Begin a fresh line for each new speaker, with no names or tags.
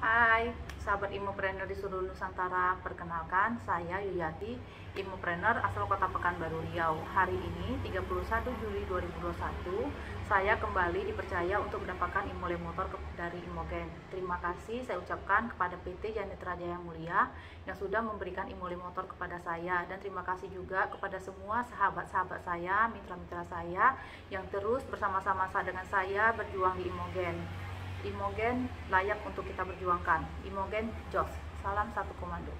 Hai, sahabat Imopreneur di seluruh Nusantara. Perkenalkan, saya Yuyati, Imopreneur asal Kota Pekanbaru Riau. Hari ini, 31 Juli 2021, saya kembali dipercaya untuk mendapatkan Imole Motor dari Imogen. Terima kasih saya ucapkan kepada PT Janitra Jaya Mulia yang sudah memberikan Imole Motor kepada saya dan terima kasih juga kepada semua sahabat-sahabat saya, mitra-mitra saya yang terus bersama-sama dengan saya berjuang di Imogen. Imogen layak untuk kita berjuangkan. Imogen Jos. Salam satu komando.